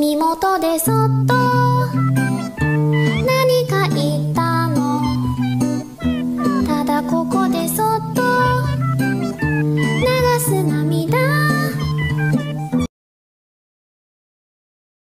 耳元でそっと